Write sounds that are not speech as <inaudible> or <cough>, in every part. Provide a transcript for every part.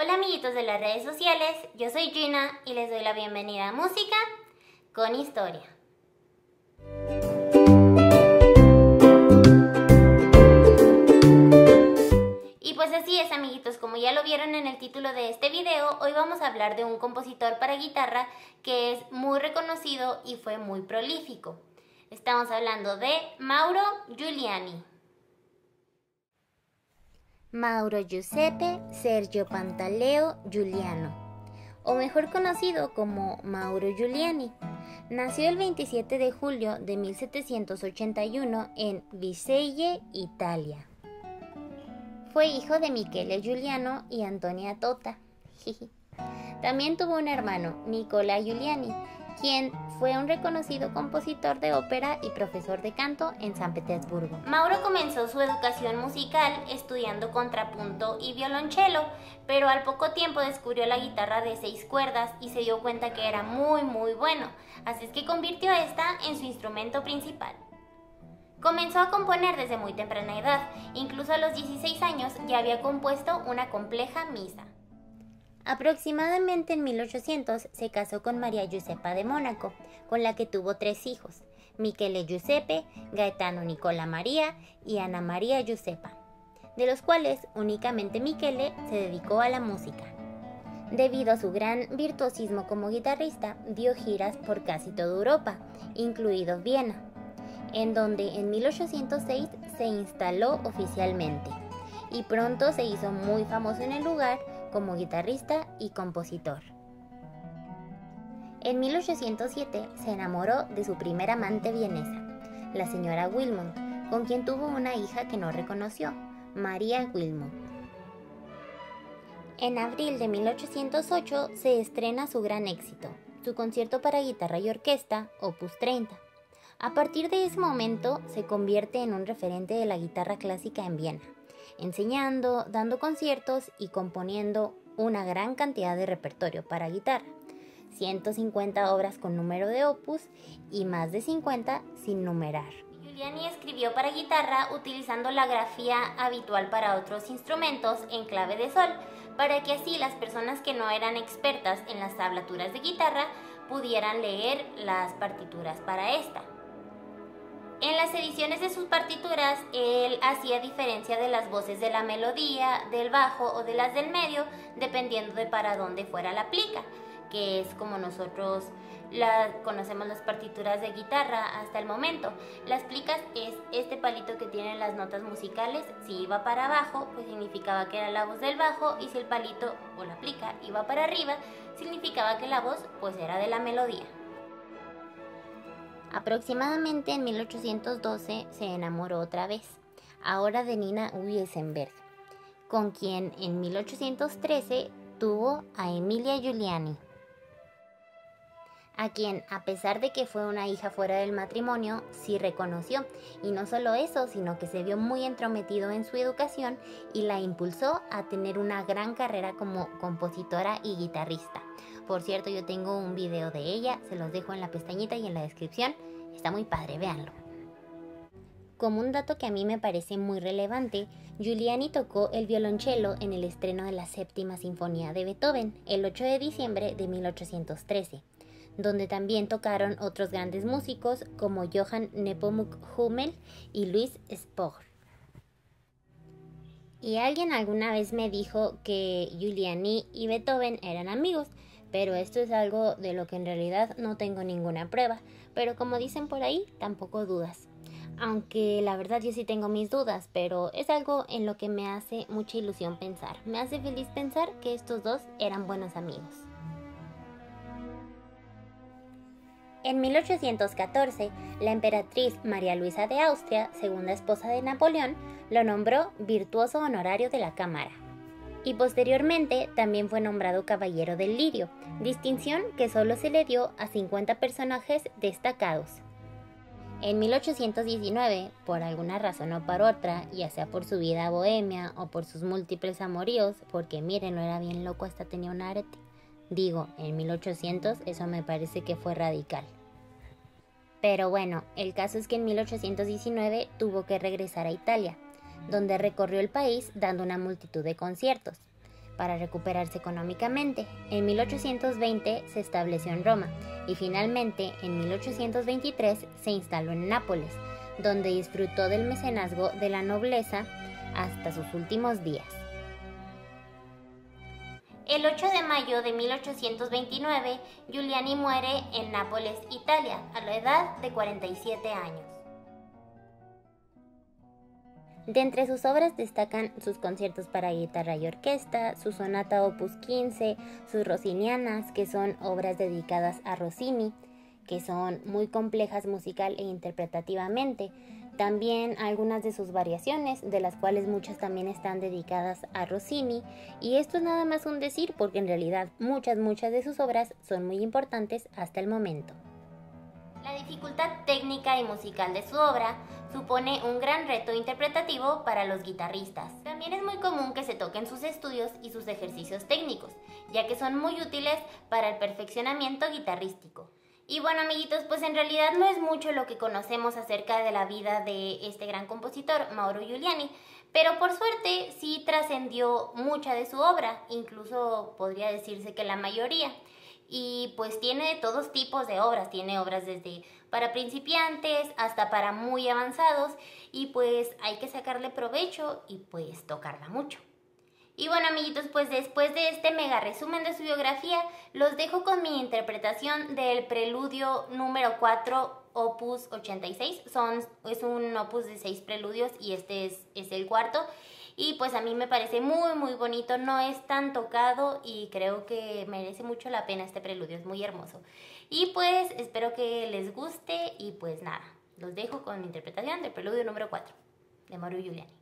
Hola amiguitos de las redes sociales, yo soy Gina y les doy la bienvenida a Música con Historia. Y pues así es amiguitos, como ya lo vieron en el título de este video, hoy vamos a hablar de un compositor para guitarra que es muy reconocido y fue muy prolífico. Estamos hablando de Mauro Giuliani. Mauro Giuseppe Sergio Pantaleo Giuliano, o mejor conocido como Mauro Giuliani. Nació el 27 de julio de 1781 en Viseye, Italia. Fue hijo de Michele Giuliano y Antonia Tota. <laughs> También tuvo un hermano, Nicola Giuliani, quien fue un reconocido compositor de ópera y profesor de canto en San Petersburgo. Mauro comenzó su educación musical estudiando contrapunto y violonchelo, pero al poco tiempo descubrió la guitarra de seis cuerdas y se dio cuenta que era muy muy bueno, así es que convirtió esta en su instrumento principal. Comenzó a componer desde muy temprana edad, incluso a los 16 años ya había compuesto una compleja misa. Aproximadamente en 1800 se casó con María Giuseppa de Mónaco, con la que tuvo tres hijos, Michele Giuseppe, Gaetano Nicola María y Ana María Giuseppa, de los cuales únicamente Michele se dedicó a la música. Debido a su gran virtuosismo como guitarrista, dio giras por casi toda Europa, incluido Viena, en donde en 1806 se instaló oficialmente y pronto se hizo muy famoso en el lugar como guitarrista y compositor. En 1807 se enamoró de su primera amante vienesa, la señora Wilmont, con quien tuvo una hija que no reconoció, María Wilmont. En abril de 1808 se estrena su gran éxito, su concierto para guitarra y orquesta, Opus 30. A partir de ese momento se convierte en un referente de la guitarra clásica en Viena enseñando, dando conciertos y componiendo una gran cantidad de repertorio para guitarra, 150 obras con número de opus y más de 50 sin numerar. Giuliani escribió para guitarra utilizando la grafía habitual para otros instrumentos en clave de sol, para que así las personas que no eran expertas en las tablaturas de guitarra pudieran leer las partituras para esta. En las ediciones de sus partituras, él hacía diferencia de las voces de la melodía, del bajo o de las del medio, dependiendo de para dónde fuera la plica, que es como nosotros la, conocemos las partituras de guitarra hasta el momento. Las plicas es este palito que tienen las notas musicales. Si iba para abajo, pues significaba que era la voz del bajo, y si el palito o la plica iba para arriba, significaba que la voz pues era de la melodía. Aproximadamente en 1812 se enamoró otra vez, ahora de Nina Wiesenberg, con quien en 1813 tuvo a Emilia Giuliani, a quien, a pesar de que fue una hija fuera del matrimonio, sí reconoció, y no solo eso, sino que se vio muy entrometido en su educación y la impulsó a tener una gran carrera como compositora y guitarrista. Por cierto, yo tengo un video de ella, se los dejo en la pestañita y en la descripción. Está muy padre, véanlo. Como un dato que a mí me parece muy relevante, Giuliani tocó el violonchelo en el estreno de la séptima sinfonía de Beethoven, el 8 de diciembre de 1813, donde también tocaron otros grandes músicos como Johann Nepomuk Hummel y Louis Spohr. Y alguien alguna vez me dijo que Giuliani y Beethoven eran amigos, pero esto es algo de lo que en realidad no tengo ninguna prueba, pero como dicen por ahí, tampoco dudas. Aunque la verdad yo sí tengo mis dudas, pero es algo en lo que me hace mucha ilusión pensar. Me hace feliz pensar que estos dos eran buenos amigos. En 1814, la emperatriz María Luisa de Austria, segunda esposa de Napoleón, lo nombró virtuoso honorario de la Cámara y posteriormente también fue nombrado Caballero del Lirio, distinción que solo se le dio a 50 personajes destacados. En 1819, por alguna razón o por otra, ya sea por su vida bohemia o por sus múltiples amoríos, porque miren, no era bien loco, hasta tenía un arete. Digo, en 1800 eso me parece que fue radical. Pero bueno, el caso es que en 1819 tuvo que regresar a Italia, donde recorrió el país dando una multitud de conciertos. para recuperarse económicamente. En 1820 se estableció en Roma y finalmente en 1823 se instaló en Nápoles, donde disfrutó del mecenazgo de la nobleza hasta sus últimos días. El 8 de mayo de 1829, Giuliani muere en Nápoles, Italia, a la edad de 47 años. De entre sus obras destacan sus conciertos para guitarra y orquesta, su sonata opus 15, sus Rossinianas, que son obras dedicadas a Rossini, que son muy complejas musical e interpretativamente. También algunas de sus variaciones, de las cuales muchas también están dedicadas a Rossini. Y esto es nada más un decir, porque en realidad muchas, muchas de sus obras son muy importantes hasta el momento. La dificultad técnica y musical de su obra supone un gran reto interpretativo para los guitarristas. También es muy común que se toquen sus estudios y sus ejercicios técnicos, ya que son muy útiles para el perfeccionamiento guitarrístico. Y bueno amiguitos, pues en realidad no es mucho lo que conocemos acerca de la vida de este gran compositor, Mauro Giuliani, pero por suerte sí trascendió mucha de su obra, incluso podría decirse que la mayoría y pues tiene todos tipos de obras, tiene obras desde para principiantes hasta para muy avanzados y pues hay que sacarle provecho y pues tocarla mucho. Y bueno amiguitos, pues después de este mega resumen de su biografía, los dejo con mi interpretación del preludio número 4, opus 86. Son, es un opus de 6 preludios y este es, es el cuarto y pues a mí me parece muy muy bonito, no es tan tocado y creo que merece mucho la pena este preludio, es muy hermoso. Y pues espero que les guste y pues nada, los dejo con mi interpretación del preludio número 4 de Mauro Giuliani.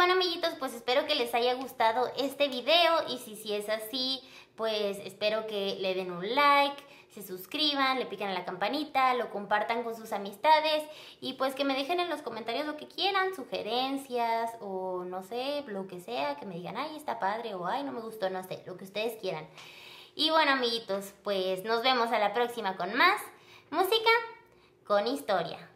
Bueno amiguitos, pues espero que les haya gustado este video y si, si es así, pues espero que le den un like, se suscriban, le piquen a la campanita, lo compartan con sus amistades y pues que me dejen en los comentarios lo que quieran, sugerencias o no sé, lo que sea, que me digan, ay, está padre o ay, no me gustó, no sé, lo que ustedes quieran. Y bueno amiguitos, pues nos vemos a la próxima con más música con historia.